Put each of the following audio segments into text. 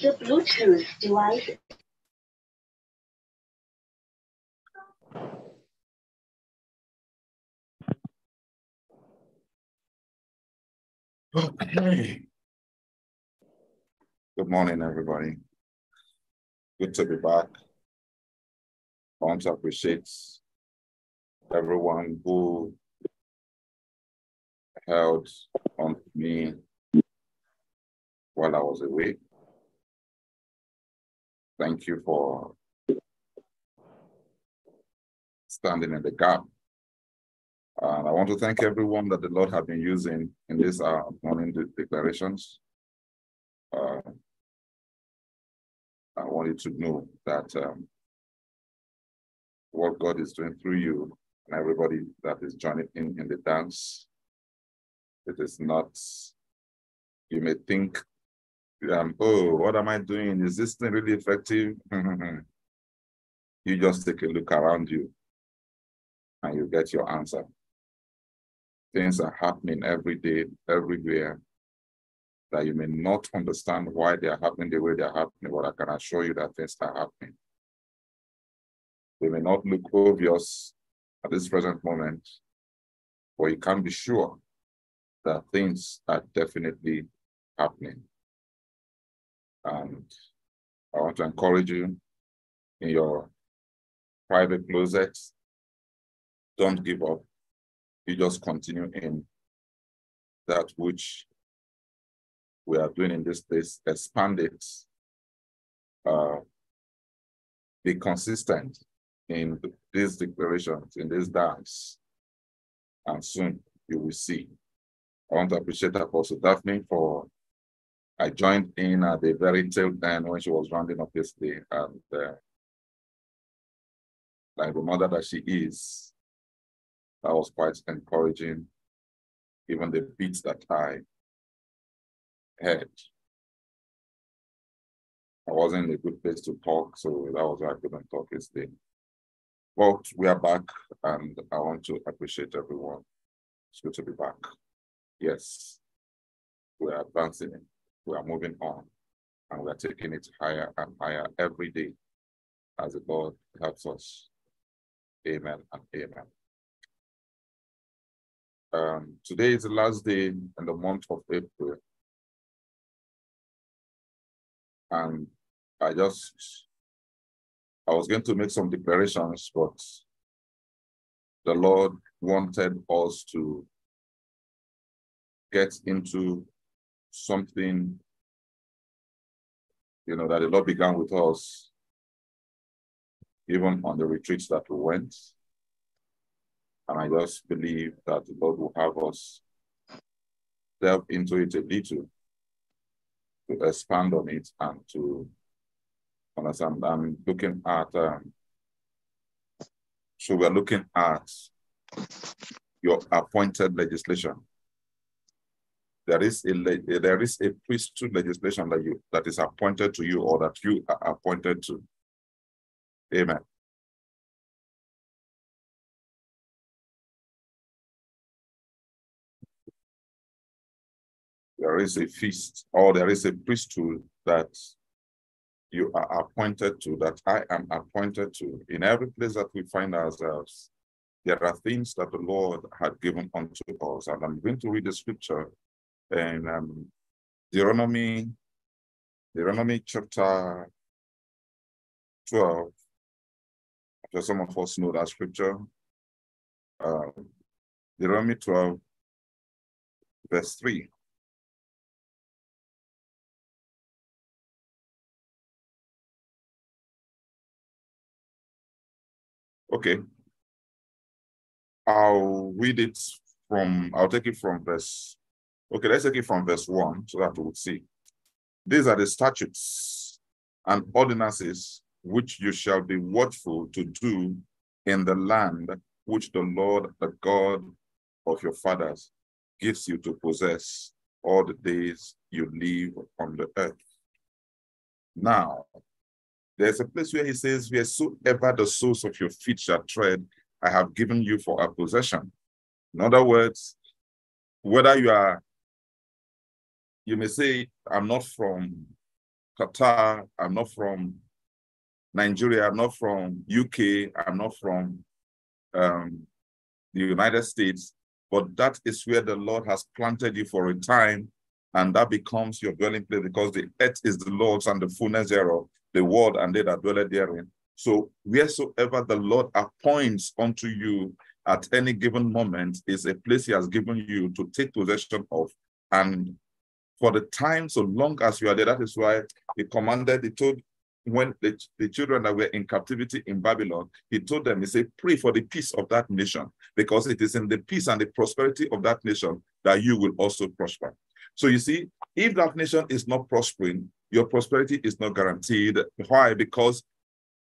The Bluetooth device Okay. Good morning, everybody. Good to be back. I want to appreciate everyone who held on to me while I was away. Thank you for standing in the gap. And I want to thank everyone that the Lord has been using in this uh, morning de- declarations. Uh, I want you to know that um, what God is doing through you and everybody that is joining in in the dance, it is not, you may think, um, oh, what am I doing? Is this thing really effective? you just take a look around you and you get your answer. Things are happening every day, everywhere, that you may not understand why they are happening the way they are happening, but I can assure you that things are happening. They may not look obvious at this present moment, but you can be sure that things are definitely happening. And I want to encourage you in your private closets, don't give up. You just continue in that which we are doing in this place, expand it, uh, be consistent in these declarations, in these dance, and soon you will see. I want to appreciate Apostle Daphne for, I joined in at the very tail end when she was rounding up this day, and uh, like the mother that she is, that was quite encouraging, even the beats that I heard. I wasn't in a good place to talk, so that was why I couldn't talk this But we are back, and I want to appreciate everyone. It's good to be back. Yes, we are advancing, we are moving on, and we are taking it higher and higher every day as the Lord helps us. Amen and amen. Um, today is the last day in the month of April. And I just, I was going to make some declarations, but the Lord wanted us to get into something, you know, that the Lord began with us, even on the retreats that we went. And I just believe that the Lord will have us delve into it a little to expand on it and to understand. I'm looking at, um, so we're looking at your appointed legislation. There is a there is a priesthood legislation that you that is appointed to you or that you are appointed to. Amen. there is a feast or there is a priesthood that you are appointed to, that I am appointed to. In every place that we find ourselves, there are things that the Lord had given unto us. And I'm going to read the scripture in um, Deuteronomy, Deuteronomy chapter 12. Just some of us know that scripture. Uh, Deuteronomy 12, verse 3. Okay. I'll read it from, I'll take it from verse, okay, let's take it from verse one so that we will see. These are the statutes and ordinances which you shall be watchful to do in the land which the Lord, the God of your fathers, gives you to possess all the days you live on the earth. Now, there's a place where he says, Wheresoever the soles of your feet shall tread, I have given you for a possession. In other words, whether you are, you may say, I'm not from Qatar, I'm not from Nigeria, I'm not from UK, I'm not from um, the United States, but that is where the Lord has planted you for a time, and that becomes your dwelling place because the earth is the Lord's and the fullness thereof, the world and they that dwell therein. So wheresoever the Lord appoints unto you at any given moment is a place he has given you to take possession of. And for the time, so long as you are there, that is why he commanded, he told when the, the children that were in captivity in Babylon, he told them, he said, pray for the peace of that nation, because it is in the peace and the prosperity of that nation that you will also prosper. So you see, if that nation is not prospering, your prosperity is not guaranteed. Why? Because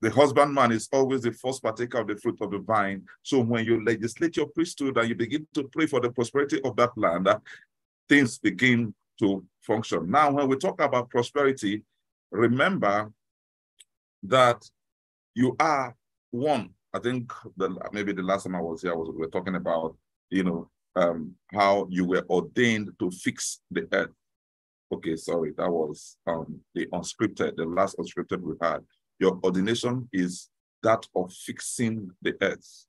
the husbandman is always the first partaker of the fruit of the vine. So when you legislate your priesthood and you begin to pray for the prosperity of that land, things begin to function. Now, when we talk about prosperity, remember that you are one. I think the, maybe the last time I was here, I was we were talking about, you know, um, how you were ordained to fix the earth. Okay, sorry, that was um, the unscripted, the last unscripted we had. Your ordination is that of fixing the earth.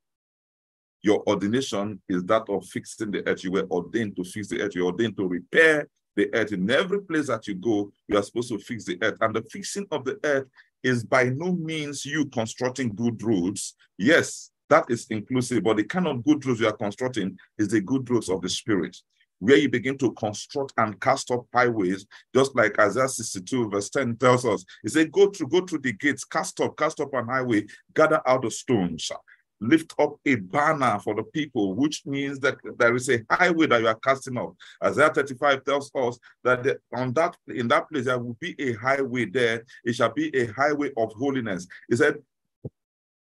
Your ordination is that of fixing the earth. You were ordained to fix the earth. You're ordained to repair the earth. In every place that you go, you are supposed to fix the earth. And the fixing of the earth is by no means you constructing good roads. Yes, that is inclusive, but the kind of good roads you are constructing is the good roads of the spirit, where you begin to construct and cast up highways, just like Isaiah 62, verse 10 tells us. He said, Go through, go through the gates, cast up, cast up an highway, gather out the stones lift up a banner for the people, which means that there is a highway that you are casting up. Isaiah 35 tells us that the, on that in that place there will be a highway there. It shall be a highway of holiness. He said,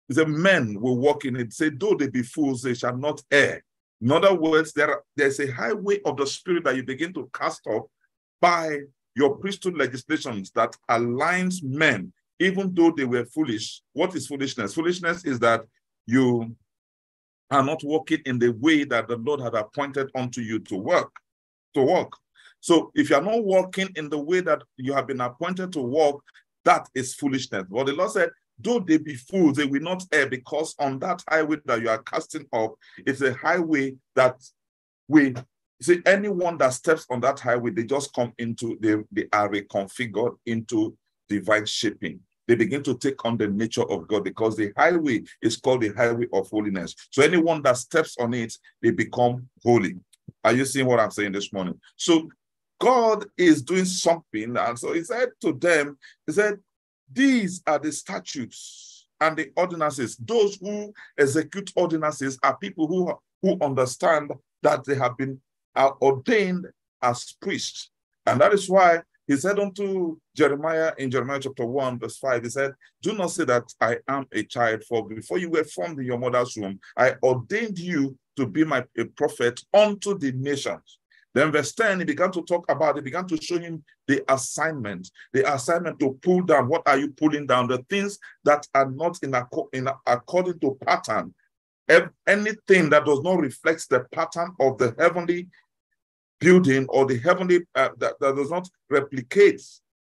he said, men will walk in it. Say, though they be fools, they shall not err. In other words, there, there's a highway of the spirit that you begin to cast off by your priesthood legislations that aligns men, even though they were foolish. What is foolishness? Foolishness is that you are not walking in the way that the Lord had appointed unto you to work, to walk. So if you are not walking in the way that you have been appointed to walk, that is foolishness. But the Lord said, though they be fools, they will not err because on that highway that you are casting up, it's a highway that we see anyone that steps on that highway, they just come into, they, they are reconfigured into divine shaping they begin to take on the nature of God because the highway is called the highway of holiness. So anyone that steps on it, they become holy. Are you seeing what I'm saying this morning? So God is doing something. And so he said to them, he said, these are the statutes and the ordinances. Those who execute ordinances are people who, who understand that they have been uh, ordained as priests. And that is why he said unto Jeremiah in Jeremiah chapter 1, verse 5, he said, Do not say that I am a child, for before you were formed in your mother's womb, I ordained you to be my a prophet unto the nations. Then verse 10, he began to talk about, he began to show him the assignment, the assignment to pull down. What are you pulling down? The things that are not in, acco- in according to pattern. Anything that does not reflect the pattern of the heavenly building or the heavenly uh, that, that does not replicate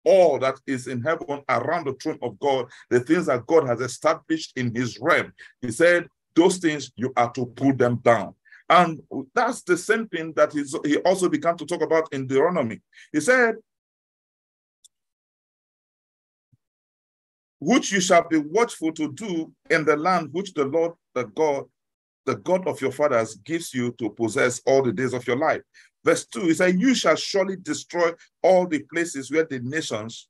all that is in heaven around the throne of God, the things that God has established in his realm. He said, those things you are to pull them down. And that's the same thing that he also began to talk about in Deuteronomy. He said, which you shall be watchful to do in the land which the Lord, the God, the God of your fathers gives you to possess all the days of your life. Verse 2, he said, You shall surely destroy all the places where the nations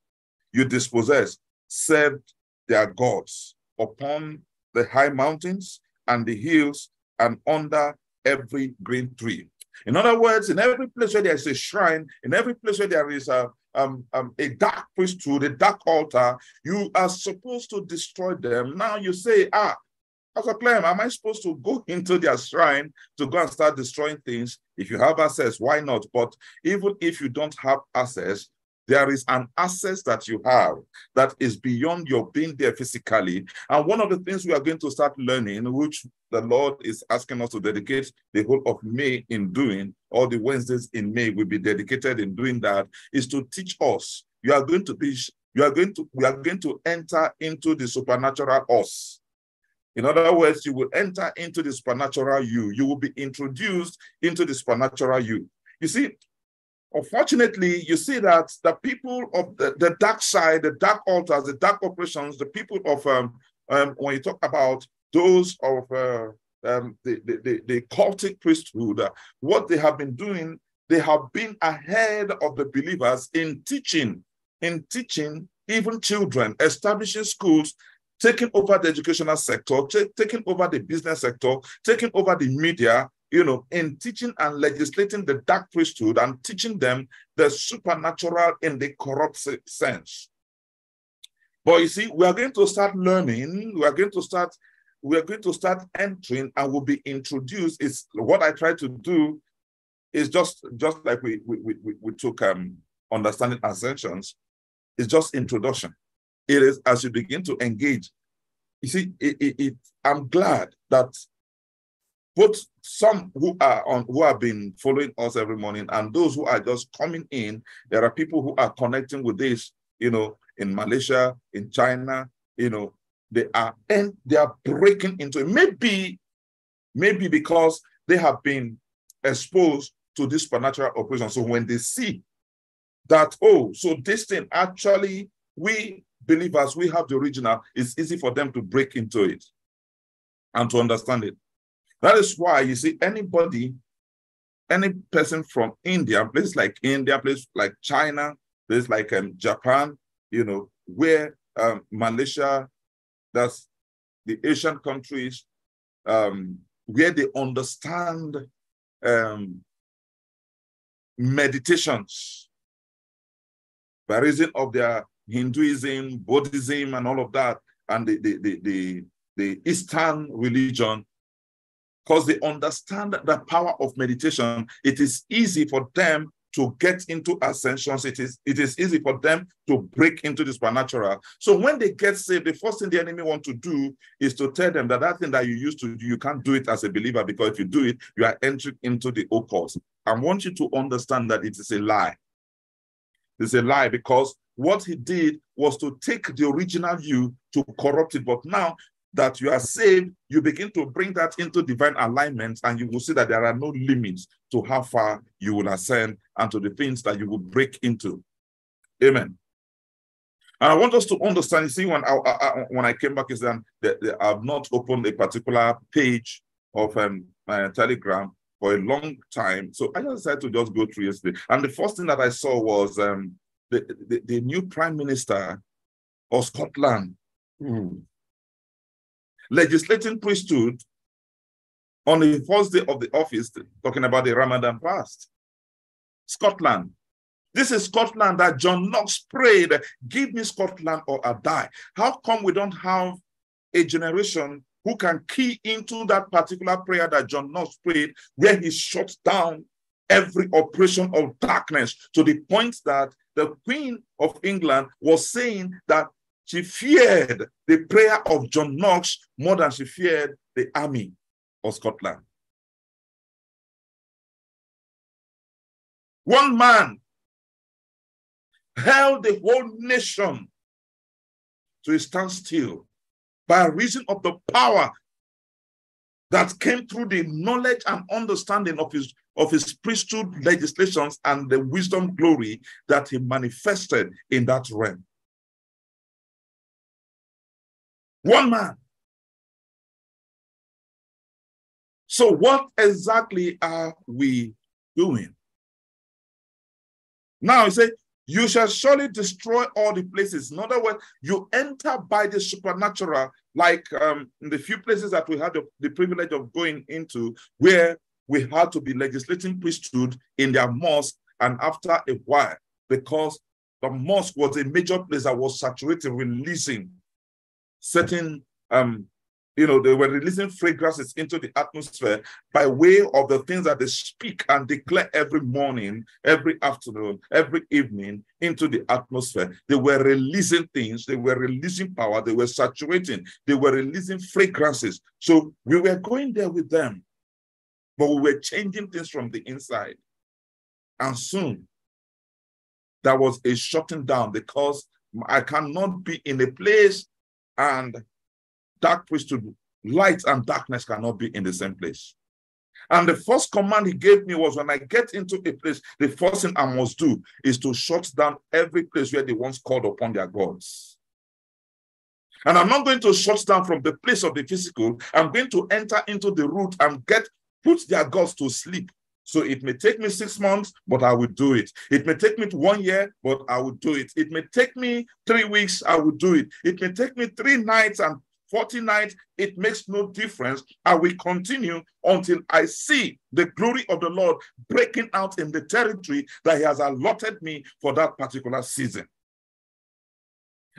you dispossess served their gods upon the high mountains and the hills and under every green tree. In other words, in every place where there is a shrine, in every place where there is a, um, um, a dark priesthood, a dark altar, you are supposed to destroy them. Now you say, ah, Pastor Clem, am I supposed to go into their shrine to go and start destroying things? If you have access, why not? But even if you don't have access, There is an access that you have that is beyond your being there physically. And one of the things we are going to start learning, which the Lord is asking us to dedicate the whole of May in doing, all the Wednesdays in May will be dedicated in doing that, is to teach us. You are going to be, you are going to, we are going to enter into the supernatural us. In other words, you will enter into the supernatural you. You will be introduced into the supernatural you. You see, Unfortunately, you see that the people of the, the dark side, the dark altars, the dark operations, the people of, um, um, when you talk about those of uh, um, the, the, the, cultic priesthood, uh, what they have been doing, they have been ahead of the believers in teaching, in teaching even children, establishing schools, taking over the educational sector, taking over the business sector, taking over the media, you know, in teaching and legislating the dark priesthood and teaching them the supernatural in the corrupt sense. But you see, we are going to start learning, we are going to start, we are going to start entering and will be introduced. Is what I try to do is just just like we we, we, we took um understanding ascensions, it's just introduction. It is as you begin to engage. You see, it, it, it I'm glad that both some who are on who have been following us every morning and those who are just coming in there are people who are connecting with this you know in malaysia in china you know they are and they are breaking into it. Maybe maybe because they have been exposed to this supernatural operation. So when they see that oh so this thing actually we believers we have the original it's easy for them to break into it and to understand it that is why you see anybody, any person from India, place like India, place like China, place like um, Japan, you know, where um, Malaysia, that's the Asian countries, um, where they understand um, meditations. By reason of their Hinduism, Buddhism, and all of that, and the, the, the, the, the Eastern religion, because they understand the power of meditation. It is easy for them to get into ascensions. It is, it is easy for them to break into the supernatural. So when they get saved, the first thing the enemy want to do is to tell them that that thing that you used to do, you can't do it as a believer because if you do it, you are entering into the occult. I want you to understand that it is a lie. It's a lie because what he did was to take the original you to corrupt it. But now that you are saved, you begin to bring that into divine alignment, and you will see that there are no limits to how far you will ascend and to the things that you will break into. Amen. And I want us to understand. You see, when I, I when I came back, is that, I've not opened a particular page of um, my Telegram for a long time, so I just decided to just go through yesterday. And the first thing that I saw was um, the, the, the new Prime Minister of Scotland. Mm legislating priesthood on the first day of the office, talking about the Ramadan fast. Scotland. This is Scotland that John Knox prayed, give me Scotland or I die. How come we don't have a generation who can key into that particular prayer that John Knox prayed, where he shut down every operation of darkness to the point that the Queen of England was saying that she feared the prayer of John Knox more than she feared the army of Scotland. One man held the whole nation to a standstill by reason of the power that came through the knowledge and understanding of his of his priesthood legislations and the wisdom glory that he manifested in that realm. One man. So, what exactly are we doing? Now, he said, You shall surely destroy all the places. In other words, you enter by the supernatural, like um, in the few places that we had the, the privilege of going into, where we had to be legislating priesthood in their mosque. And after a while, because the mosque was a major place that was saturated, releasing certain um, you know, they were releasing fragrances into the atmosphere by way of the things that they speak and declare every morning, every afternoon, every evening into the atmosphere. They were releasing things, they were releasing power, they were saturating, they were releasing fragrances. So we were going there with them, but we were changing things from the inside. And soon there was a shutting down because I cannot be in a place and dark priesthood, light and darkness cannot be in the same place. And the first command he gave me was when I get into a place, the first thing I must do is to shut down every place where they once called upon their gods. And I'm not going to shut down from the place of the physical. I'm going to enter into the root and get put their gods to sleep. So it may take me six months, but I will do it. It may take me one year, but I will do it. It may take me three weeks, I will do it. It may take me three nights and 40 nights, it makes no difference. I will continue until I see the glory of the Lord breaking out in the territory that He has allotted me for that particular season.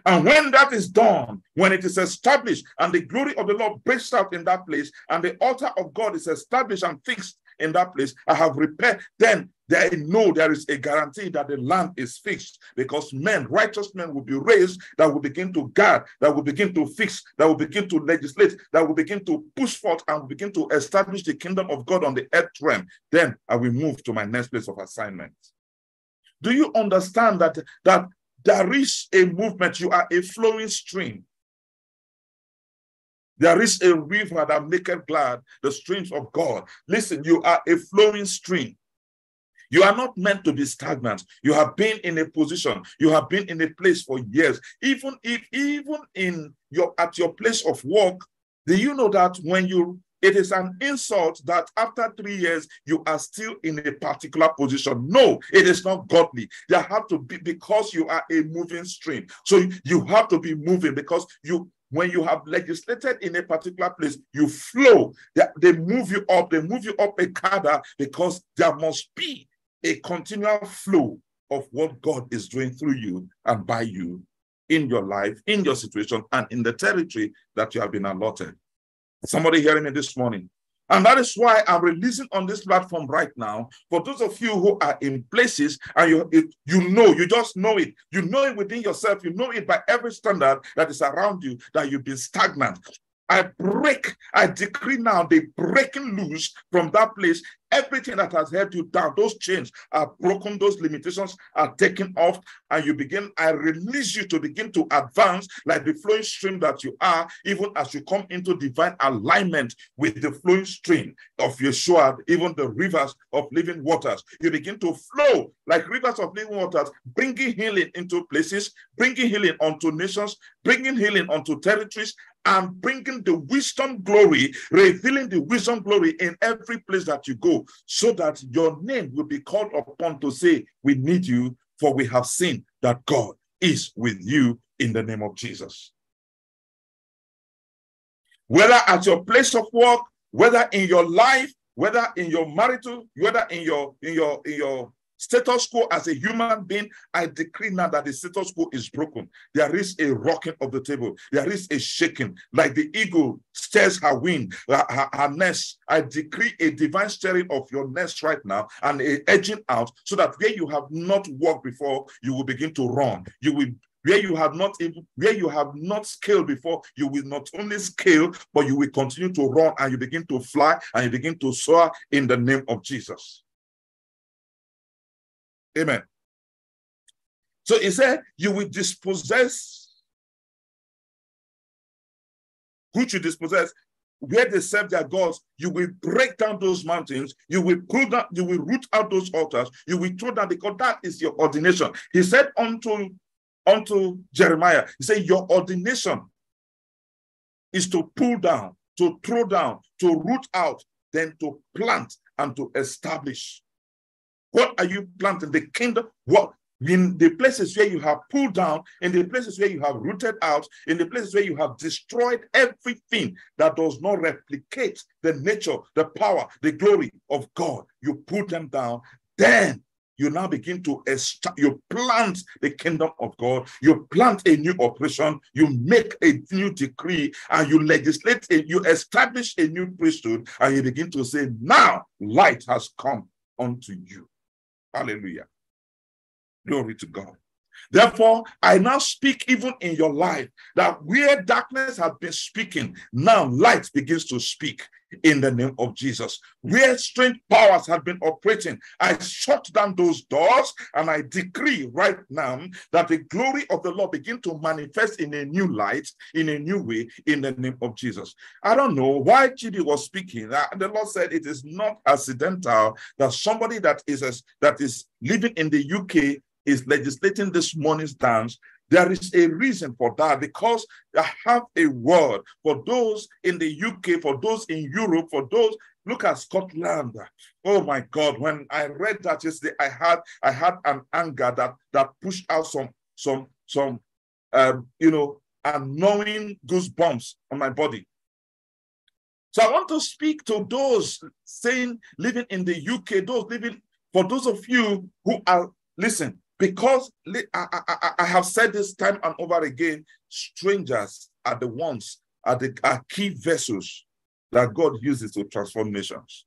And when that is done, when it is established and the glory of the Lord breaks out in that place, and the altar of God is established and fixed in that place, I have repaired, then they know there is a guarantee that the land is fixed because men, righteous men, will be raised that will begin to guard, that will begin to fix, that will begin to legislate, that will begin to push forth and will begin to establish the kingdom of God on the earth realm. Then I will move to my next place of assignment. Do you understand that that there is a movement? You are a flowing stream. There is a river that maketh glad the streams of God. Listen, you are a flowing stream. You are not meant to be stagnant. You have been in a position, you have been in a place for years. Even if, even in your at your place of work, do you know that when you it is an insult that after three years you are still in a particular position. No, it is not godly. There have to be because you are a moving stream. So you have to be moving because you when you have legislated in a particular place, you flow. They, they move you up, they move you up a cadre because there must be a continual flow of what God is doing through you and by you in your life, in your situation, and in the territory that you have been allotted. Somebody hearing me this morning. And that is why I'm releasing on this platform right now. For those of you who are in places and you, you know, you just know it. You know it within yourself. You know it by every standard that is around you that you've been stagnant. I break, I decree now the breaking loose from that place. Everything that has held you down, those chains are broken, those limitations are taken off, and you begin. I release you to begin to advance like the flowing stream that you are, even as you come into divine alignment with the flowing stream of Yeshua, even the rivers of living waters. You begin to flow like rivers of living waters, bringing healing into places, bringing healing onto nations, bringing healing onto territories, and bringing the wisdom glory, revealing the wisdom glory in every place that you go, so that your name will be called upon to say, We need you, for we have seen that God is with you in the name of Jesus. Whether at your place of work, whether in your life, whether in your marital, whether in your in your in your Status quo as a human being, I decree now that the status quo is broken. There is a rocking of the table. There is a shaking, like the eagle stirs her wing, her, her, nest. I decree a divine stirring of your nest right now and a edging out so that where you have not walked before, you will begin to run. You will where you have not where you have not scaled before you will not only scale but you will continue to run and you begin to fly and you begin to soar in the name of jesus Amen. So he said, You will dispossess, which you dispossess, where they serve their gods, you will break down those mountains, you will pull down, you will root out those altars, you will throw down because that is your ordination. He said unto, unto Jeremiah, he said, Your ordination is to pull down, to throw down, to root out, then to plant and to establish. What are you planting? The kingdom. What in the places where you have pulled down, in the places where you have rooted out, in the places where you have destroyed everything that does not replicate the nature, the power, the glory of God, you put them down. Then you now begin to you plant the kingdom of God, you plant a new operation, you make a new decree, and you legislate, a, you establish a new priesthood, and you begin to say, Now light has come unto you. Hallelujah. Glory to God. Therefore, I now speak even in your life that where darkness has been speaking, now light begins to speak in the name of Jesus. Where strange powers have been operating, I shut down those doors and I decree right now that the glory of the Lord begin to manifest in a new light, in a new way, in the name of Jesus. I don't know why Chidi was speaking. Uh, the Lord said it is not accidental that somebody that is that is living in the UK is legislating this morning's dance, there is a reason for that because I have a word for those in the UK, for those in Europe, for those. Look at Scotland. Oh my God! When I read that yesterday, I had I had an anger that that pushed out some some some um, you know annoying goosebumps on my body. So I want to speak to those saying living in the UK, those living for those of you who are listen because I, I, I, have said this time and over again, strangers are the ones, are the are key vessels that God uses to transform nations.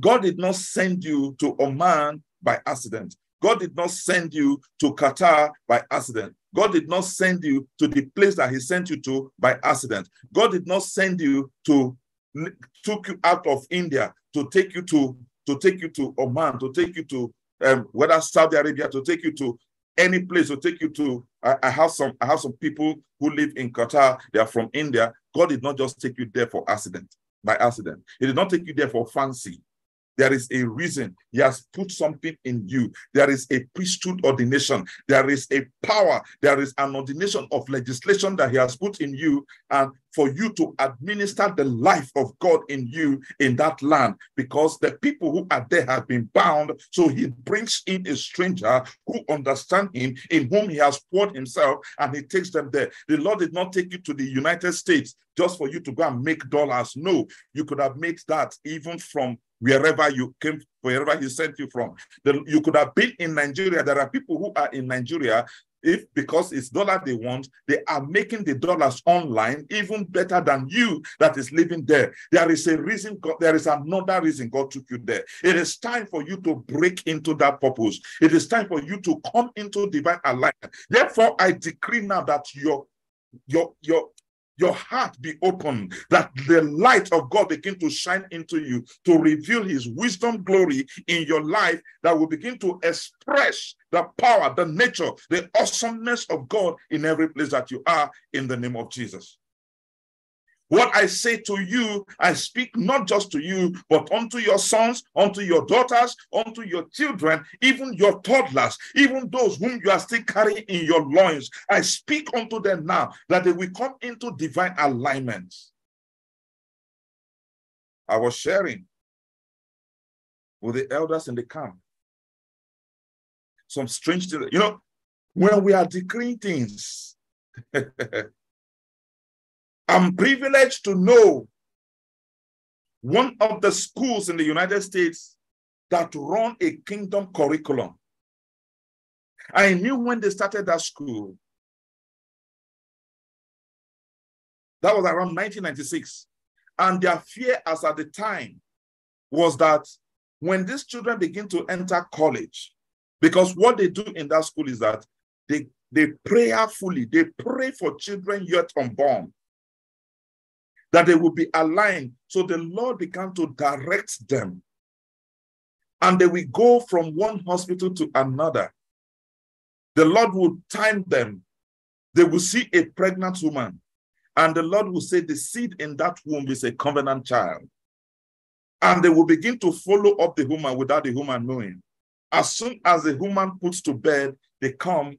God did not send you to Oman by accident. God did not send you to Qatar by accident. God did not send you to the place that He sent you to by accident. God did not send you to took you out of India to take you to to take you to Oman, to take you to um, whether Saudi Arabia to take you to any place to take you to. I, I, have some I have some people who live in Qatar. They are from India. God did not just take you there for accident by accident. He did not take you there for fancy. There is a reason. He has put something in you. There is a priesthood ordination. There is a power. There is an ordination of legislation that he has put in you. And for you to administer the life of God in you in that land because the people who are there have been bound. So he brings in a stranger who understand him, in whom he has poured himself, and he takes them there. The Lord did not take you to the United States just for you to go and make dollars. No, you could have made that even from wherever you came, wherever he sent you from. The, you could have been in Nigeria. There are people who are in Nigeria if because it's dollar they want, they are making the dollars online even better than you that is living there. There is a reason, God, there is another reason God took you there. It is time for you to break into that purpose. It is time for you to come into divine alignment. Therefore, I decree now that your your your your heart be open, that the light of God begin to shine into you to reveal his wisdom glory in your life that will begin to express the power, the nature, the awesomeness of God in every place that you are in the name of Jesus. What I say to you, I speak not just to you, but unto your sons, unto your daughters, unto your children, even your toddlers, even those whom you are still carrying in your loins. I speak unto them now that they will come into divine alignment. I was sharing with the elders in the camp some strange things. You know, when we are decreeing things, I'm privileged to know one of the schools in the United States that run a kingdom curriculum. I knew when they started that school. That was around 1996. And their fear as at the time was that when these children begin to enter college, because what they do in that school is that they, they prayerfully, they pray for children yet unborn that they will be aligned. So the Lord began to direct them. And they will go from one hospital to another. The Lord will time them. They will see a pregnant woman. And the Lord will say, The seed in that womb is a covenant child. And they will begin to follow up the woman without the woman knowing. As soon as the woman puts to bed, they come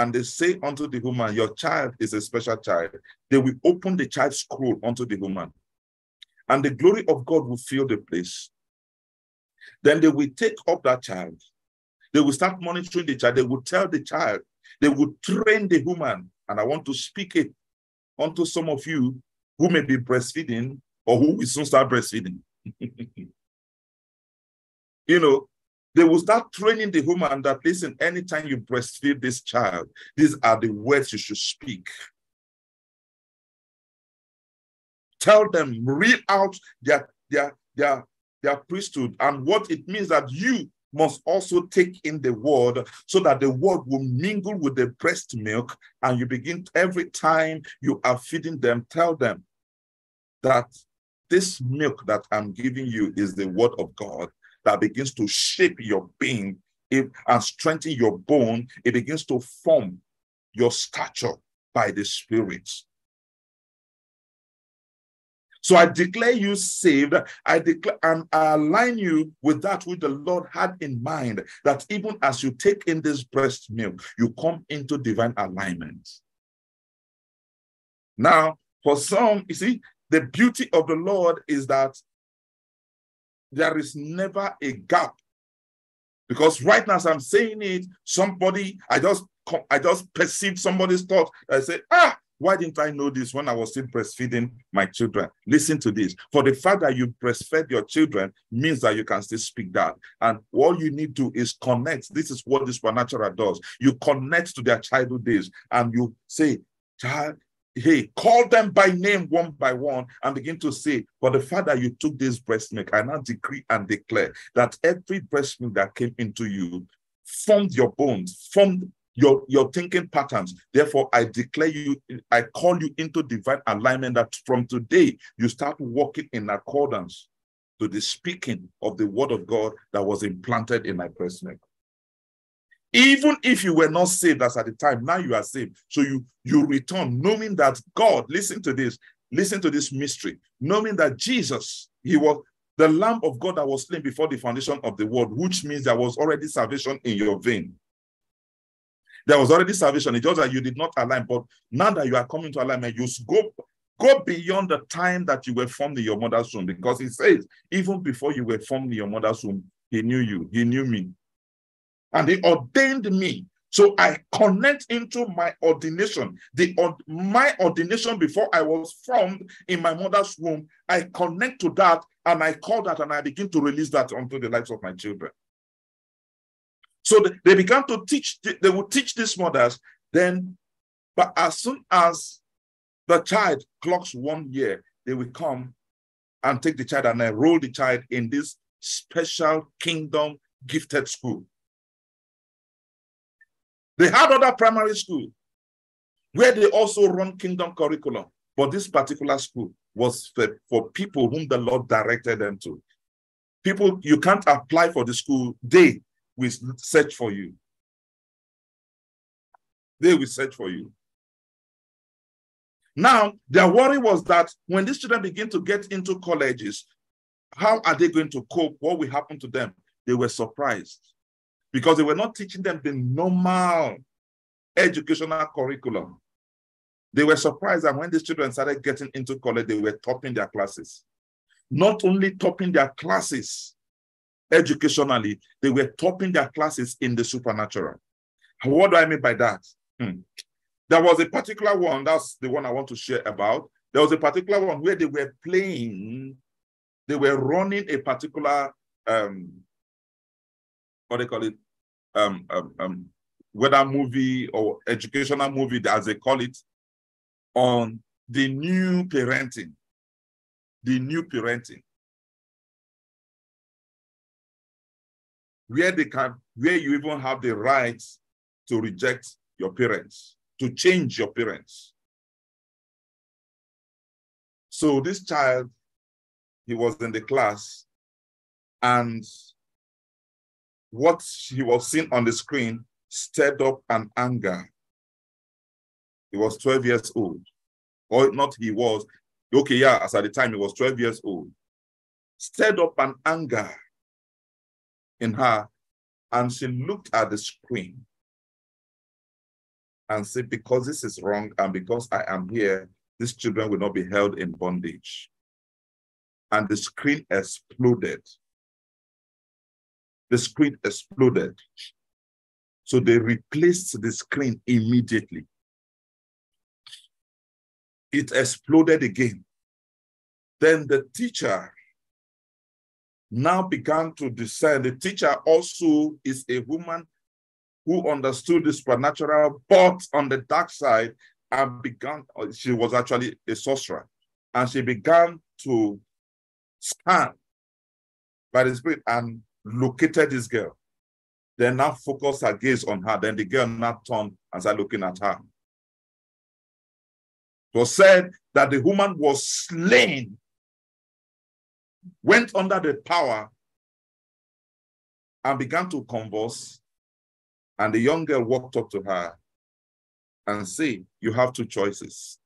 and they say unto the woman, Your child is a special child. They will open the child's scroll unto the woman, and the glory of God will fill the place. Then they will take up that child. They will start monitoring the child. They will tell the child. They will train the woman. And I want to speak it unto some of you who may be breastfeeding or who will soon start breastfeeding. you know, they will start training the woman that listen, anytime you breastfeed this child, these are the words you should speak. Tell them, read out their, their, their, their priesthood and what it means that you must also take in the word so that the word will mingle with the breast milk. And you begin every time you are feeding them, tell them that this milk that I'm giving you is the word of God that begins to shape your being and strengthen your bone. It begins to form your stature by the Spirit. So I declare you saved. I declare and I align you with that which the Lord had in mind, that even as you take in this breast milk, you come into divine alignment. Now, for some, you see, the beauty of the Lord is that there is never a gap. Because right now, as I'm saying it, somebody, I just I just perceived somebody's thought. I say, ah, why didn't I know this when I was still breastfeeding my children? Listen to this. For the fact that you breastfed your children means that you can still speak that. And all you need to is connect. This is what the supernatural does. You connect to their childhood days and you say, child, hey, called them by name one by one and begin to say, For the fact that you took this breast milk, I now decree and declare that every breast milk that came into you formed your bones, formed your, your thinking patterns. Therefore, I declare you, I call you into divine alignment that from today you start walking in accordance to the speaking of the word of God that was implanted in my breast milk. Even if you were not saved as at the time, now you are saved. So you you return knowing that God, listen to this, listen to this mystery, knowing that Jesus, he was the Lamb of God that was slain before the foundation of the world, which means there was already salvation in your vein. There was already salvation. It's just that you did not align. But now that you are coming to alignment, you go, go beyond the time that you were formed in your mother's womb. Because he says, even before you were formed in your mother's womb, he knew you, he knew me and he ordained me. So I connect into my ordination. The my ordination before I was formed in my mother's womb, I connect to that and I call that and I begin to release that onto the lives of my children. So they began to teach, they would teach these mothers, then, but as soon as the child clocks one year, they will come and take the child and enroll the child in this special kingdom gifted school. They had other primary school where they also run kingdom curriculum. But this particular school was for, for people whom the Lord directed them to. People, you can't apply for the school. They will search for you. They will search for you. Now, their worry was that when these children begin to get into colleges, how are they going to cope? What will happen to them? They were surprised because they were not teaching them the normal educational curriculum. They were surprised that when these children started getting into college, they were topping their classes. Not only topping their classes educationally, they were topping their classes in the supernatural. What do I mean by that? Hmm. There was a particular one, that's the one I want to share about. There was a particular one where they were playing, they were running a particular um, what they call it, um, um, um, whether movie or educational movie, as they call it, on the new parenting. The new parenting. Where they can, where you even have the right to reject your parents, to change your parents. So this child, he was in the class and what he was seeing on the screen stirred up an anger. He was 12 years old. Or not he was. Okay, yeah, as at the time he was 12 years old. Stirred up an anger in her. And she looked at the screen and said, because this is wrong and because I am here, these children will not be held in bondage. And the screen exploded the screen exploded. So they replaced the screen immediately. It exploded again. Then the teacher now began to discern. The teacher also is a woman who understood the supernatural, but on the dark side, and began, uh, she was actually a sorcerer, and she began to scan by the Spirit and located this girl. Then now focus her gaze on her. Then the girl now turned and started looking at her. It was said that the woman was slain, went under the power, and began to converse. And the young girl walked up to her and said, You have two choices.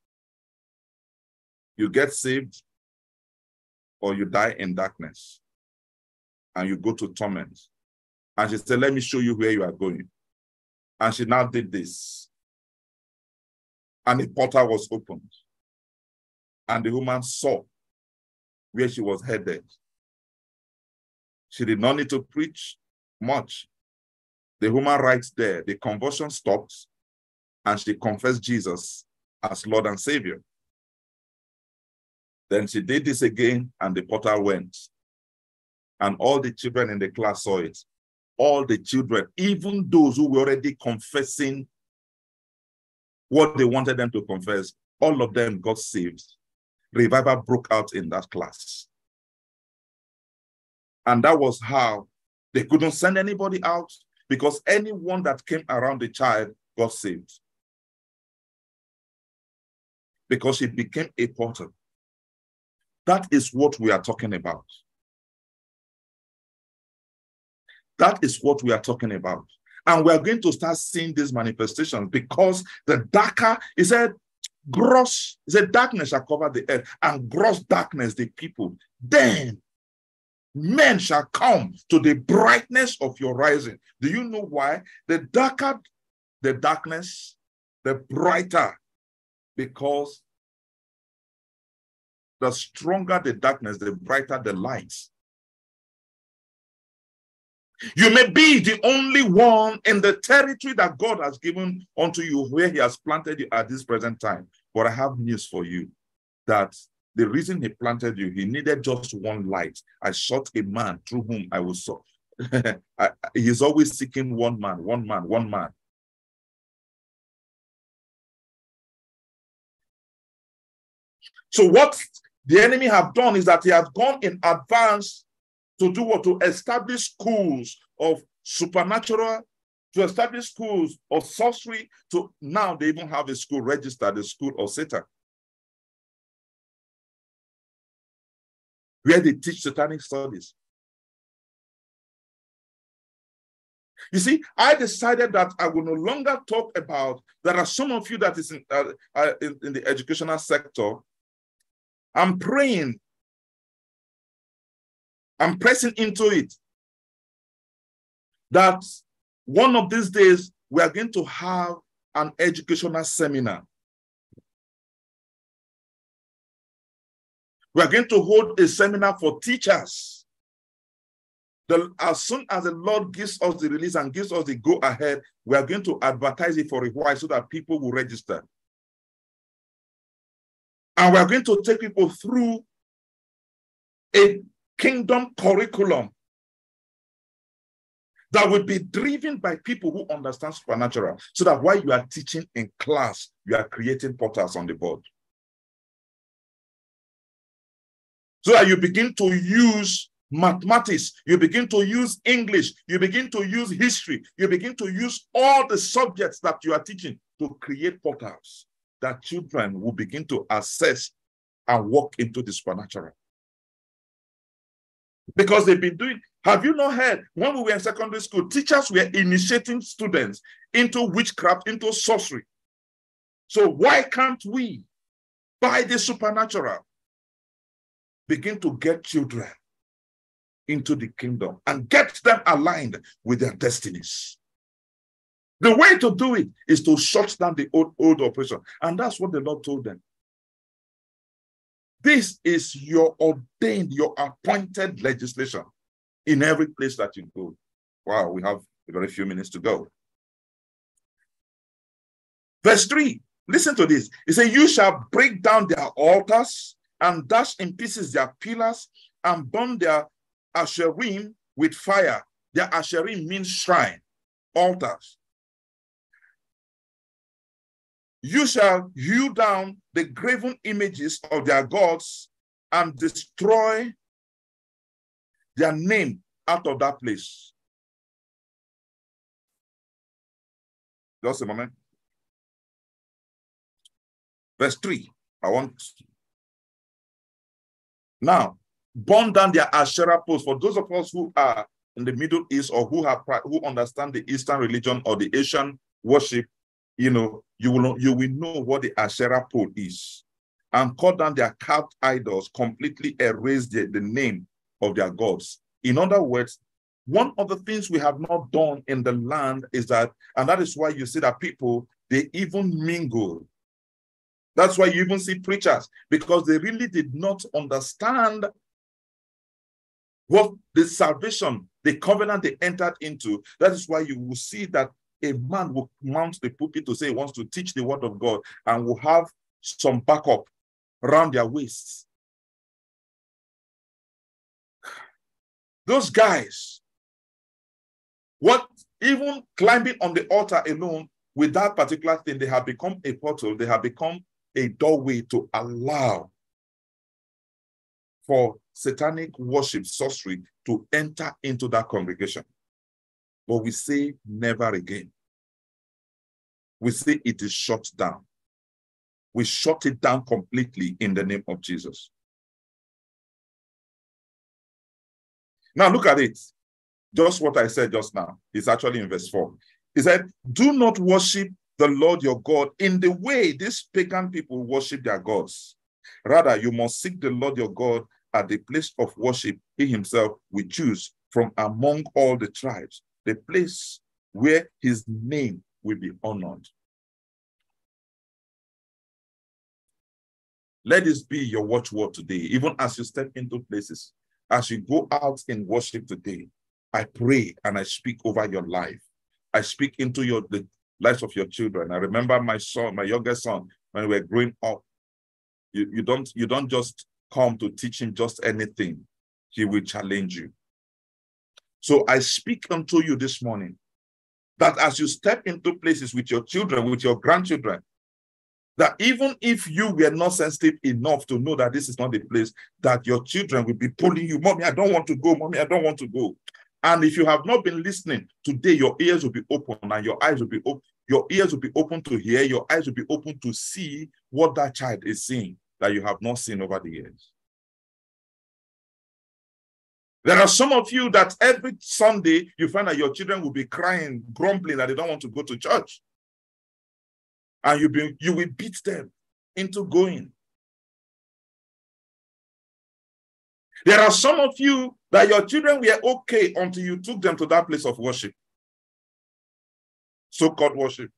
You get saved or you die in darkness and you go to torment. And she said, Let me show you where you are going. And she now did this. And the portal was opened. And the woman saw where she was headed. She did not need to preach much. The woman right there, the conversion stopped, and she confessed Jesus as Lord and Savior. Then she did this again, and the portal went. And all the children in the class saw it all the children, even those who were already confessing what they wanted them to confess, all of them got saved. Revival broke out in that class. And that was how they couldn't send anybody out because anyone that came around the child got saved. Because it became a portal. That is what we are talking about. That is what we are talking about. And we are going to start seeing these manifestations because the darker, he said, gross, he said, darkness shall cover the earth, and gross darkness the people. Then men shall come to the brightness of your rising. Do you know why? The darker the darkness, the brighter, because the stronger the darkness, the brighter the lights. You may be the only one in the territory that God has given unto you where he has planted you at this present time. But I have news for you that the reason he planted you, he needed just one light. I sought a man through whom I was so. He's always seeking one man, one man, one man. So what the enemy have done is that he has gone in advance to do what? To establish schools of supernatural, to establish schools of sorcery. To now they even have a school registered, the school of Satan. Where they teach satanic studies. You see, I decided that I will no longer talk about. There are some of you that is in, uh, uh, in, in the educational sector. I'm praying I'm pressing into it that one of these days we are going to have an educational seminar. We are going to hold a seminar for teachers. The, as soon as the Lord gives us the release and gives us the go ahead, we are going to advertise it for a while so that people will register. And we are going to take people through a kingdom curriculum that will be driven by people who understand supernatural so that while you are teaching in class, you are creating portals on the board. So that you begin to use mathematics, you begin to use English, you begin to use history, you begin to use all the subjects that you are teaching to create portals that children will begin to assess and walk into the supernatural because they've been doing. Have you not heard when we were in secondary school, teachers were initiating students into witchcraft, into sorcery. So why can't we, by the supernatural, begin to get children into the kingdom and get them aligned with their destinies? The way to do it is to shut down the old, old operation. And that's what the Lord told them. This is your ordained, your appointed legislation in every place that you go. Wow, we have a very few minutes to go. Verse 3, listen to this. It says, You shall break down their altars and dash in pieces their pillars and burn their Asherim with fire. Their Asherim means shrine, altars. You shall hew down the graven images of their gods and destroy their name out of that place. Just a moment. Verse 3. I want now burn down their Asherah posts. For those of us who are in the Middle East or who have who understand the Eastern religion or the Asian worship, you know, you will you will know what the Asherah pole is. And cut down their carved idols, completely erase the, the name of their gods. In other words, one of the things we have not done in the land is that, and that is why you see that people, they even mingle. That's why you even see preachers, because they really did not understand what the salvation, the covenant they entered into. That is why you will see that a man will mount the pulpit to say he wants to teach the word of God and will have some backup around their waists. Those guys, what even climbing on the altar alone with that particular thing, they have become a portal, they have become a doorway to allow for satanic worship, sorcery to enter into that congregation. But we say never again. We say it is shut down. We shut it down completely in the name of Jesus. Now look at it. Just what I said just now is actually in verse 4. He said, Do not worship the Lord your God in the way these pagan people worship their gods. Rather, you must seek the Lord your God at the place of worship he himself will choose from among all the tribes, the place where his name will be honored. Let this be your watchword today, even as you step into places, as you go out in worship today. I pray and I speak over your life. I speak into your the lives of your children. I remember my son, my youngest son, when we were growing up. You, you don't you don't just come to teach him just anything. He will challenge you. So I speak unto you this morning that as you step into places with your children, with your grandchildren, that even if you were not sensitive enough to know that this is not the place, that your children will be pulling you, Mommy, I don't want to go, Mommy, I don't want to go. And if you have not been listening, today your ears will be open and your eyes will be open. Your ears will be open to hear, your eyes will be open to see what that child is seeing that you have not seen over the years. There are some of you that every Sunday you find that your children will be crying, grumbling that they don't want to go to church. And you, be, you will beat them into going. There are some of you that your children were okay until you took them to that place of worship. So called worship.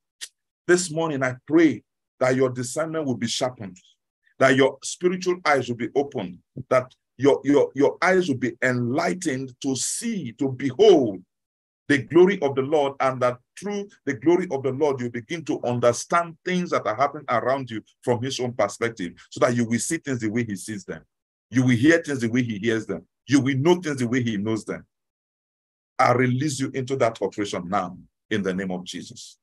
This morning, I pray that your discernment will be sharpened, that your spiritual eyes will be opened, that your, your, your eyes will be enlightened to see, to behold the glory of the Lord, and that through the glory of the Lord, you begin to understand things that are happening around you from his own perspective, so that you will see things the way he sees them. You will hear things the way he hears them. You will know things the way he knows them. I release you into that operation now in the name of Jesus.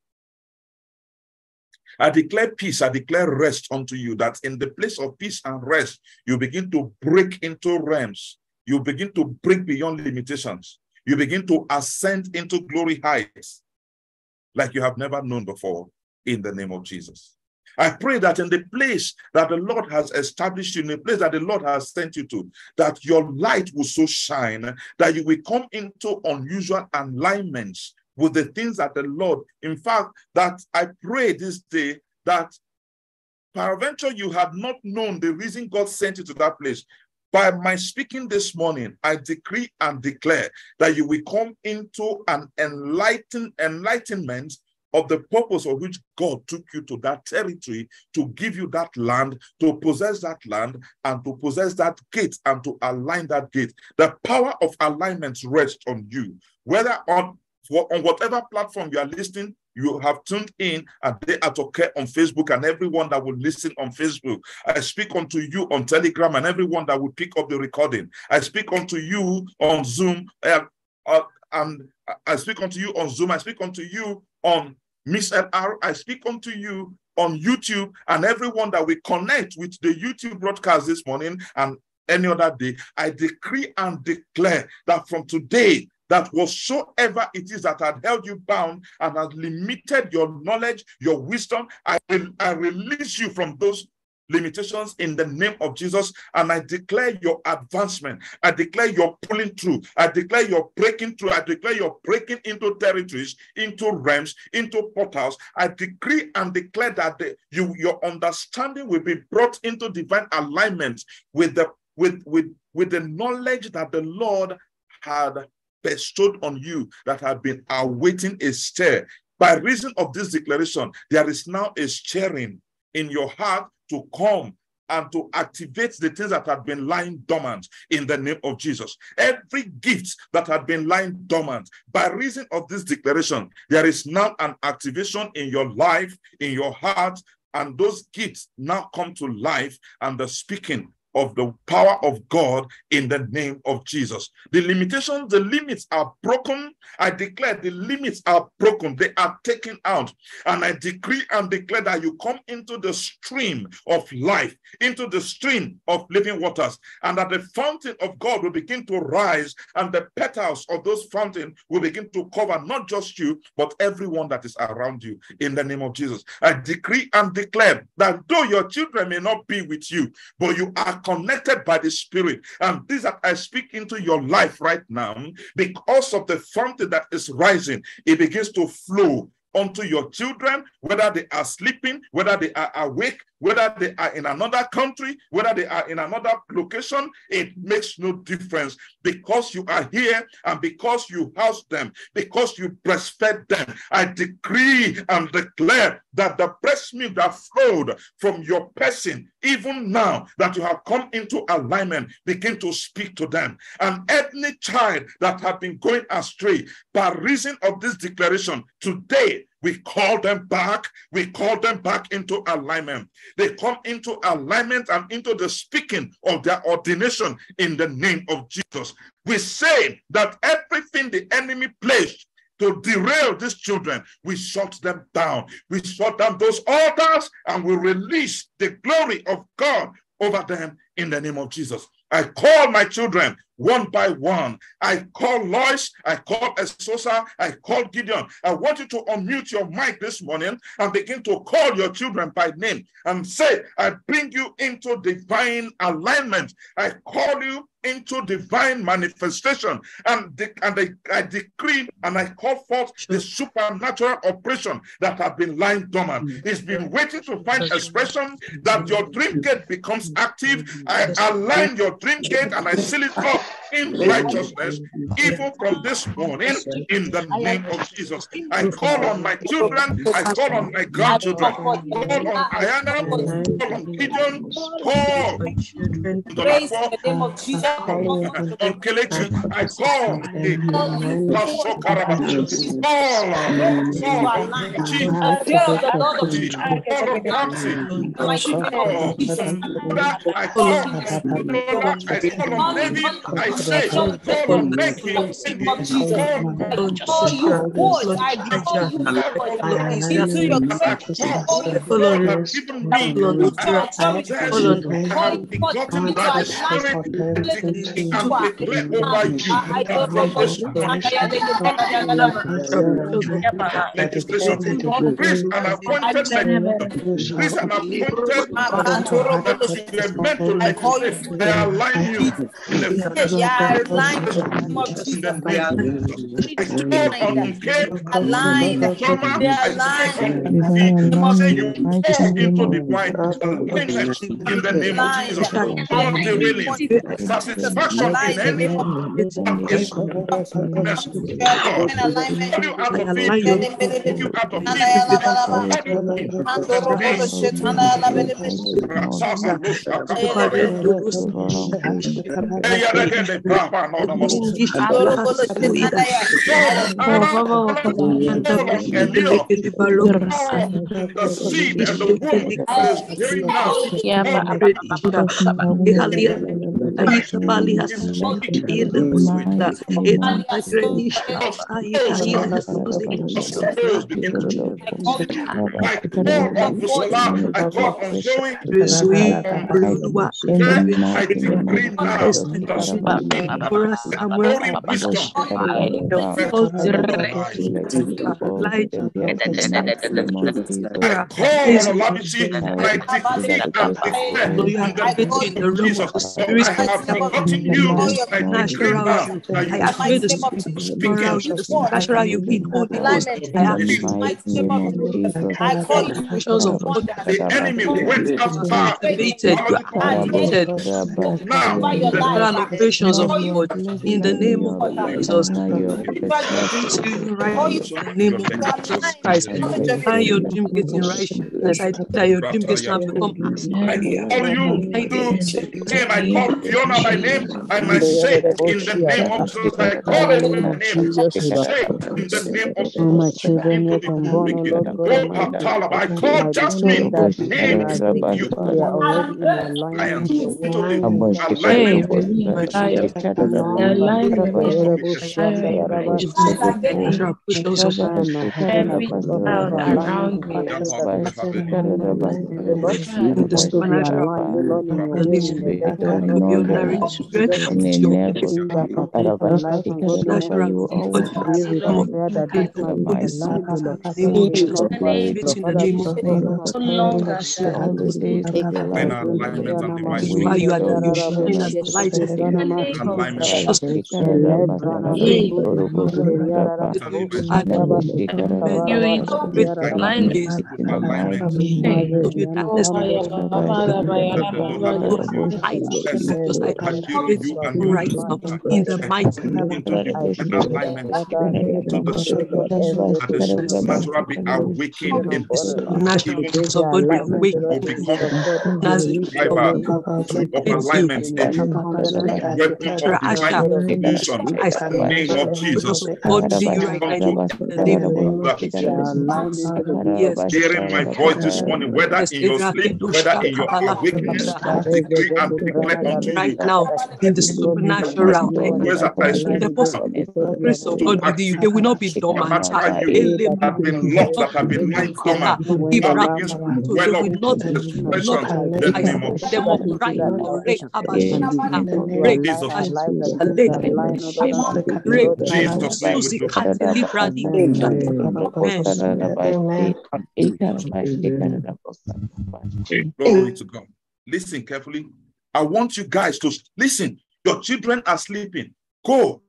I declare peace, I declare rest unto you, that in the place of peace and rest, you begin to break into realms. You begin to break beyond limitations. You begin to ascend into glory heights like you have never known before in the name of Jesus. I pray that in the place that the Lord has established you, in the place that the Lord has sent you to, that your light will so shine that you will come into unusual alignments with the things that the Lord, in fact, that I pray this day that peradventure you have not known the reason God sent you to that place. By my speaking this morning, I decree and declare that you will come into an enlightened enlightenment of the purpose of which God took you to that territory to give you that land, to possess that land, and to possess that gate and to align that gate. The power of alignment rests on you, whether on, on whatever platform you are listening you have tuned in at the Atoke on Facebook and everyone that will listen on Facebook. I speak unto you on Telegram and everyone that will pick up the recording. I speak unto you on Zoom uh, uh, and I speak unto you on Zoom. I speak unto you on Mixlr. I speak unto you on YouTube and everyone that we connect with the YouTube broadcast this morning and any other day. I decree and declare that from today, that whatsoever it is that had held you bound and has limited your knowledge, your wisdom, I, I release you from those limitations in the name of Jesus. And I declare your advancement. I declare your pulling through. I declare your breaking through. I declare your breaking into territories, into realms, into portals. I decree and declare that the, you, your understanding will be brought into divine alignment with the with with with the knowledge that the Lord had bestowed on you that have been awaiting a stir. By reason of this declaration, there is now a stirring in your heart to come and to activate the things that had been lying dormant in the name of Jesus. Every gift that had been lying dormant, by reason of this declaration, there is now an activation in your life, in your heart, and those gifts now come to life and the speaking of the power of God in the name of Jesus. The limitations, the limits are broken. I declare the limits are broken. They are taken out. And I decree and declare that you come into the stream of life, into the stream of living waters, and that the fountain of God will begin to rise, and the petals of those fountains will begin to cover not just you, but everyone that is around you in the name of Jesus. I decree and declare that though your children may not be with you, but you are connected by the Spirit. And this that I speak into your life right now, because of the fountain that is rising, it begins to flow unto your children, whether they are sleeping, whether they are awake, whether they are in another country, whether they are in another location, it makes no difference because you are here and because you house them, because you breastfed them. I decree and declare that the breast milk that flowed from your person, even now that you have come into alignment, begin to speak to them. And any child that have been going astray by reason of this declaration, today we call them back. We call them back into alignment. They come into alignment and into the speaking of their ordination in the name of Jesus. We say that everything the enemy placed to derail these children, we shut them down. We shut down those altars and we release the glory of God over them in the name of Jesus. I call my children one by one. I call Lois, I call Esosa, I call Gideon. I want you to unmute your mic this morning and begin to call your children by name and say, I bring you into divine alignment. I call you into divine manifestation. And, de- and I, I decree and I call forth the supernatural operation that have been lying dormant. Mm-hmm. It's been waiting to find expression that your dream gate becomes active. I align your dream gate and I seal it up in righteousness, even from this morning, in the name of Jesus. I call on my children, I call on my grandchildren, call on Ayana, call on Gideon, call Praise the name of Jesus. on Kelechi, I call the Pastor Karaba, call on Chief, call on Ramsey, I call I call on David, I say, call on Becky, Call you forth. I call you forth into your Lord have me I have begotten by the Spirit and declare over you from this. Grace and appointed grace and appointed that meant to legislate. They align you in the first Yeah, align in the name of Jesus. I call Align. They I align. call on say you into divine alignment in the name of Jesus. Not derailing satisfaction in any is darkness. God, In alignment. pull you out of it, pull you out of it. Shekaba, no, no, no. The seed and the womb that is growing now. Those begin to do. Like more of Salah, I call on Zoe. I the supernatural wisdom. I call on Olabisi, and I decree and the name of Jesus, I have you. I decree now that you I the speak natural you in Holy Ghost. I have visions of God The enemy went you. are activated. now. The operations of God in the name of Jesus. Right in the name of Jesus. Christ. Your dream getting right. As I declare your dream gets now become I call you. To name. I call Fiona by name. I must say in the name of Jesus. I call it in the name. Say in the name of Jesus. children here from born, oh, Lord God Almighty. Patalaba, I I call Jasmine know name. You they are already in alliance alignment with into the the alignment of natural operations of God. and my heavenly Father, alignment with In the supernatural aligned, O Lord, in your the will, name in your of destiny. your ordinary children, with your Life and godliness. natural God, We in the name of declare that this the night we Holy are aligned, O Lord. Spirit, name of Jesus, not valid, activate Lord. in the Father, name of Jesus. alignment and divine Why will. you the you shine as the light of the Alignment. just Alignment. is Alignment. of your darkness light. Just I activate and right now in the mighty name into divine to the spirit. That the supernatural be awakened in the supernatural even of God be awakened will become as it driver to of activates you. alignment into weapon of divine solution I in the name of Jesus. God be you right now in the name of yes. Hearing my voice this morning, whether in your sleep, whether in your awakeness, I decree and declare unto right now in the supernatural. I Always that I speak the grace of God with you. They will not be dormant. supernatural you that have been locked, that have been lying dormant, now begins to So they well will not, expression not in the name of them up right now. Break break break Jesus' name we Susi pray. Kati Libra di Glory to God. Listen carefully. I want you guys to listen. Your children are sleeping. Go,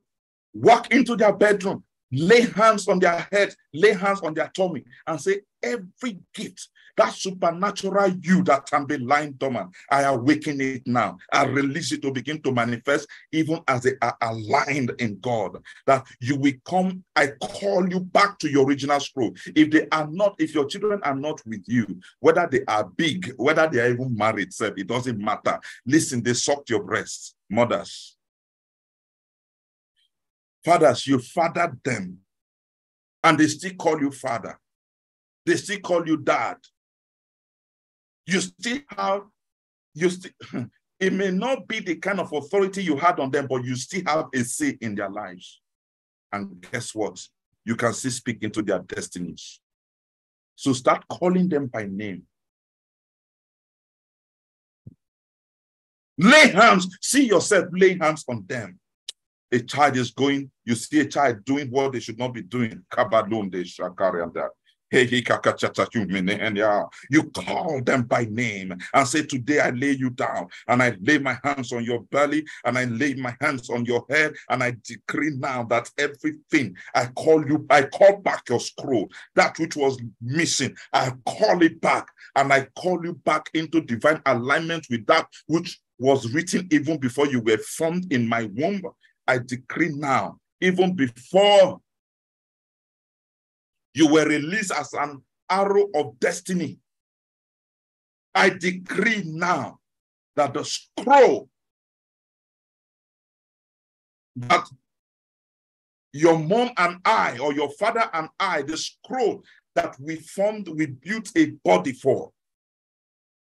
walk into their bedroom, lay hands on their head, lay hands on their tummy, and say, Every gift, that supernatural you that can be lying dormant, I awaken it now. I release it to begin to manifest, even as they are aligned in God. That you will come, I call you back to your original scroll. If they are not, if your children are not with you, whether they are big, whether they are even married, self, it doesn't matter. Listen, they sucked your breasts, mothers. Fathers, you fathered them, and they still call you father. They still call you dad. You still have, you still, it may not be the kind of authority you had on them, but you still have a say in their lives. And guess what? You can still speak into their destinies. So start calling them by name. Lay hands, see yourself lay hands on them. A child is going, you see a child doing what they should not be doing. Kabadum de shakari and that. You call them by name and say, Today I lay you down, and I lay my hands on your belly, and I lay my hands on your head, and I decree now that everything I call you, I call back your scroll, that which was missing, I call it back, and I call you back into divine alignment with that which was written even before you were formed in my womb. I decree now, even before you were released as an arrow of destiny. I decree now that the scroll that your mom and I, or your father and I, the scroll that we formed, we built a body for.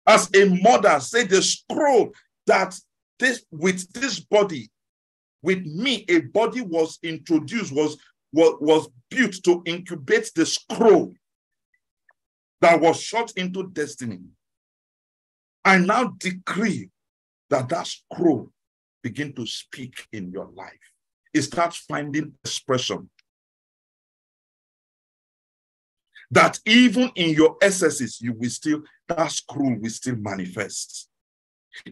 As a mother, say the scroll that this with this body, with me, a body was introduced, was, was, was built to incubate the scroll that was shot into destiny. I now decree that that scroll begin to speak in your life. It starts finding expression. That even in your excesses, you will still, that scroll will still manifest.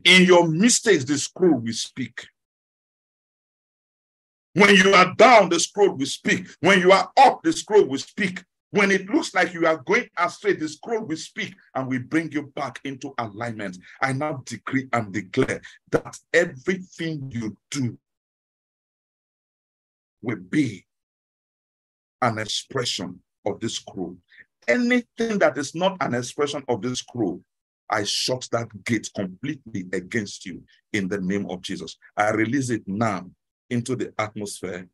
In your mistakes, the scroll will speak. When you are down, the scroll will speak. When you are up, the scroll will speak. When it looks like you are going astray, the scroll will speak and will bring you back into alignment. I now decree and declare that everything you do will be an expression of this scroll. Anything that is not an expression of this scroll, I shut that gate completely against you in the name of Jesus. I release it now into the atmosphere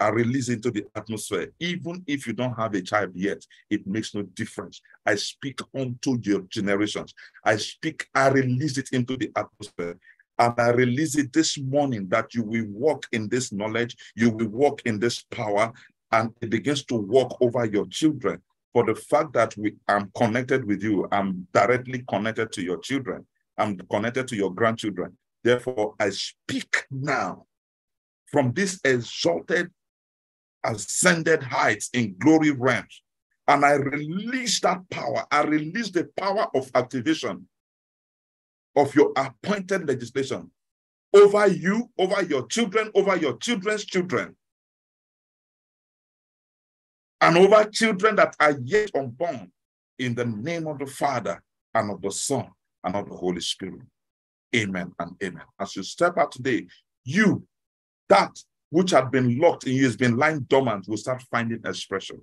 are released into the atmosphere. Even if you don't have a child yet, it makes no difference. I speak unto your generations. I speak, I release it into the atmosphere. And I release it this morning that you will walk in this knowledge, you will walk in this power, and it begins to walk over your children. For the fact that we I'm connected with you, I'm directly connected to your children, I'm connected to your grandchildren. Therefore, I speak now from this exalted ascended heights in glory realms. And I release that power. I release the power of activation of your appointed legislation over you, over your children, over your children's children, and over children that are yet unborn in the name of the Father and of the Son and of the Holy Spirit. Amen and amen. As you step out today, you, that which had been locked in you has been lying dormant will start finding expression.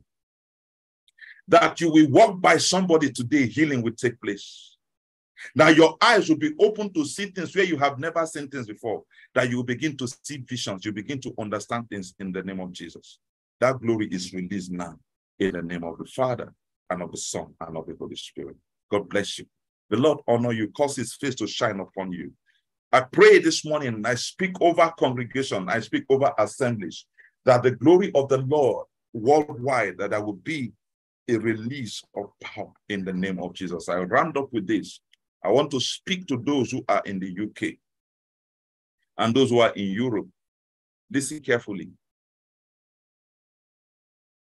That you will walk by somebody today, healing will take place. Now your eyes will be open to see things where you have never seen things before. That you will begin to see visions, you begin to understand things in the name of Jesus. That glory is released now in the name of the Father and of the Son and of the Holy Spirit. God bless you. The Lord honor you, cause his face to shine upon you I pray this morning, I speak over congregation, I speak over assemblies, that the glory of the Lord worldwide, that there will be a release of power in the name of Jesus. I round up with this. I want to speak to those who are in the UK and those who are in Europe. Listen carefully.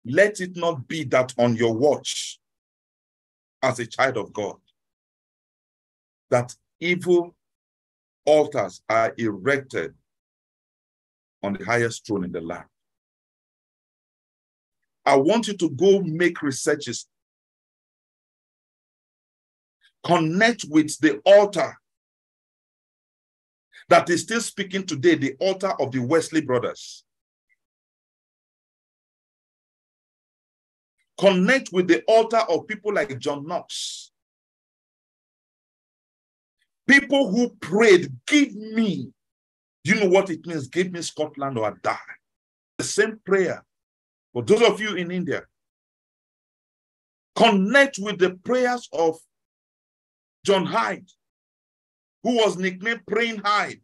Let it not be that on your watch, as a child of God, that evil altars are erected on the highest throne in the land. I want you to go make researches. Connect with the altar that is still speaking today, the altar of the Wesley brothers. Connect with the altar of people like John Knox. People who prayed, give me. You know what it means? Give me Scotland or I die. The same prayer. For those of you in India, connect with the prayers of John Hyde, who was nicknamed Praying Hyde,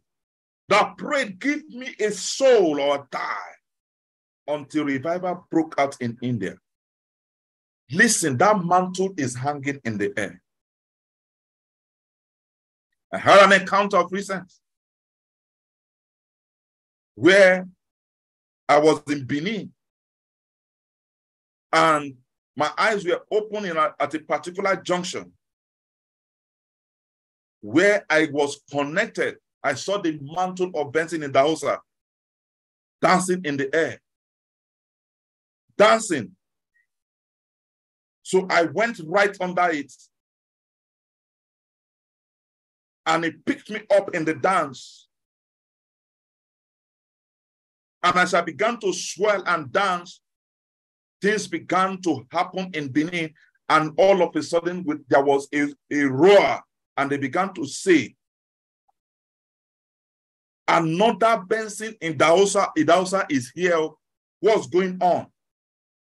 that prayed, give me a soul or die, until revival broke out in India. Listen, that mantle is hanging in the air. I had an encounter of recent where I was in Benin and my eyes were opening a, at a particular junction where I was connected. I saw the mantle of Benson Idahosa dancing in the air. Dancing. So I went right under it and he picked me up in the dance. And as I began to swell and dance, things began to happen in Benin. And all of a sudden, there was a, a roar, and they began to say, another Benson in Dausa, Idahosa is here. What's going on?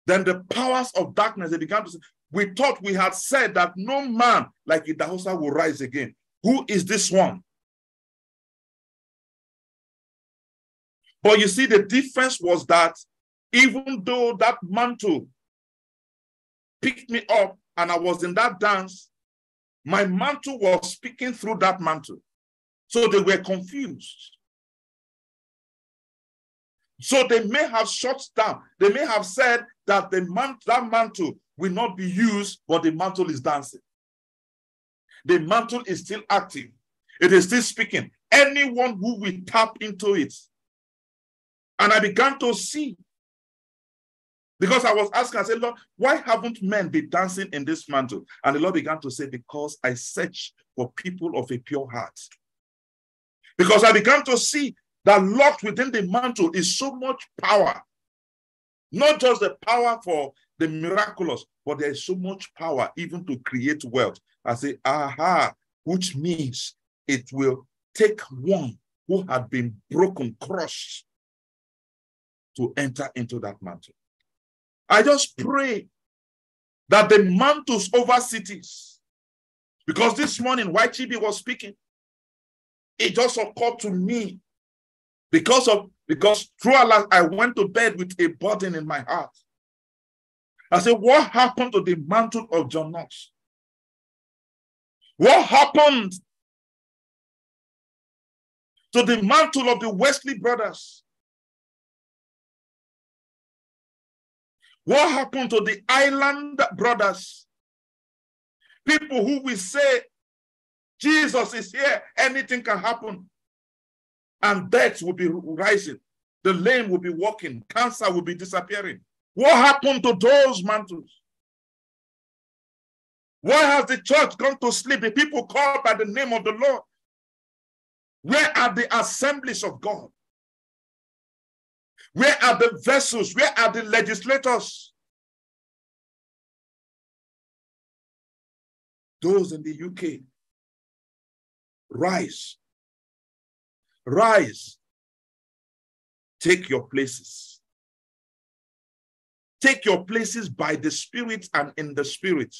Then the powers of darkness, they began to say, we thought we had said that no man like Idahosa will rise again. Who is this one? But you see, the difference was that even though that mantle picked me up and I was in that dance, my mantle was speaking through that mantle. So they were confused. So they may have shut down. They may have said that the man, that mantle will not be used, but the mantle is dancing. The mantle is still active. It is still speaking. Anyone who will tap into it. And I began to see because I was asking, I said, Lord, why haven't men been dancing in this mantle? And the Lord began to say, Because I search for people of a pure heart. Because I began to see that locked within the mantle is so much power. Not just the power for the miraculous, but there is so much power even to create wealth. I say, aha, which means it will take one who had been broken, crushed, to enter into that mantle. I just pray that the mantles over cities, because this morning Chibi was speaking, it just occurred to me because of because throughout I went to bed with a burden in my heart. I said, what happened to the mantle of John Knox? What happened to the mantle of the Wesley brothers? What happened to the island brothers? People who will say, Jesus is here, anything can happen. And death will be rising. The lame will be walking. Cancer will be disappearing. What happened to those mantles? Why has the church gone to sleep? The people called by the name of the Lord. Where are the assemblies of God? Where are the vessels? Where are the legislators? Those in the UK, rise. Rise. Take your places. Take your places by the Spirit and in the Spirit.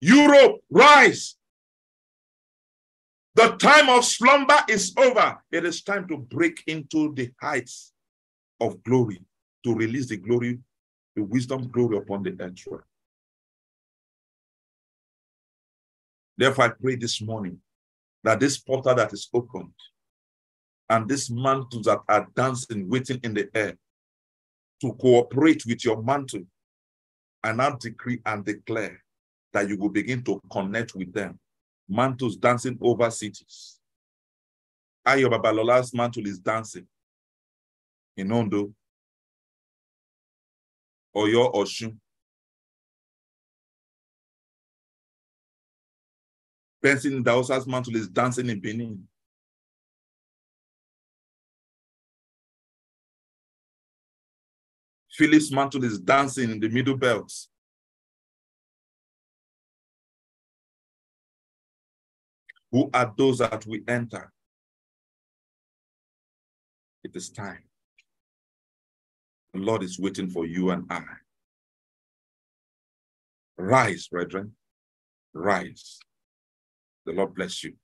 Europe, rise. The time of slumber is over. It is time to break into the heights of glory, to release the glory, the wisdom glory upon the earth. Therefore, I pray this morning that this portal that is opened and these mantles that are dancing, waiting in the air to cooperate with your mantle and now decree and declare that you will begin to connect with them mantles dancing over cities. Ayo Babalola's mantle is dancing in Ondo, Oyo Oshun. Benson Idahosa's mantle is dancing in Benin. Phyllis mantle is dancing in the middle belts. Who are those that we enter? It is time. The Lord is waiting for you and I. Rise, brethren. Rise. The Lord bless you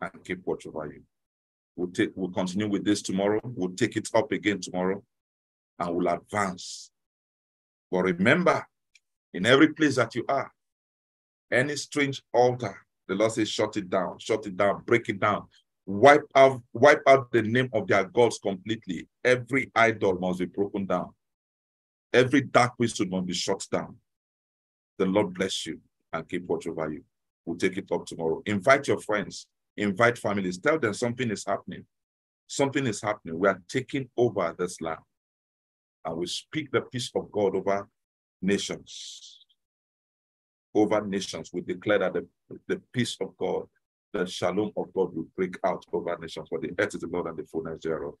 and keep watch over you. We'll take we'll continue with this tomorrow. We'll take it up again tomorrow and we'll advance. But remember, in every place that you are, any strange altar the Lord says, shut it down, shut it down, break it down, wipe out, wipe out the name of their gods completely. Every idol must be broken down. Every dark priesthood must be shut down. The Lord bless you and keep watch over you. We'll take it up tomorrow. Invite your friends, invite families, tell them something is happening. Something is happening. We are taking over this land. And we speak the peace of God over nations over nations. We declare that the, the peace of God, the shalom of God will break out over nations, for the earth is the Lord and the fullness thereof.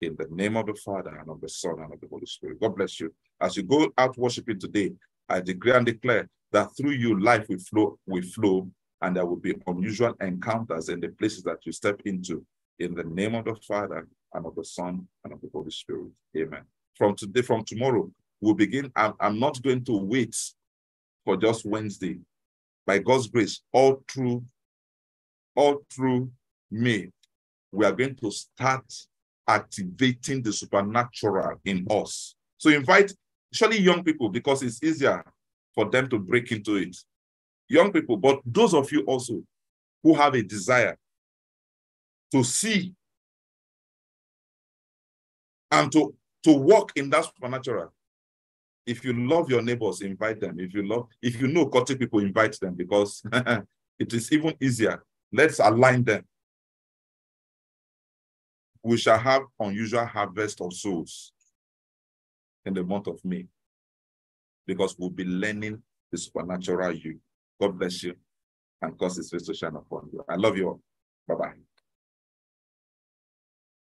In the name of the Father and of the Son and of the Holy Spirit. God bless you. As you go out worshiping today, I decree and declare that through you life will flow, will flow, and there will be unusual encounters in the places that you step into In the name of the Father and of the Son and of the Holy Spirit. Amen. From today, from tomorrow, we'll begin. I'm, I'm not going to wait for just Wednesday. By God's grace, all through, all through May, we are going to start activating the supernatural in us. So invite, surely young people, because it's easier for them to break into it. Young people, but those of you also who have a desire to see and to, to walk in that supernatural. If you love your neighbors, invite them. If you love, if you know cultic people, invite them because it is even easier. Let's align them. We shall have unusual harvest of souls in the month of May because we'll be learning the supernatural you. God bless you and cause his face to shine upon you. I love you all. Bye-bye.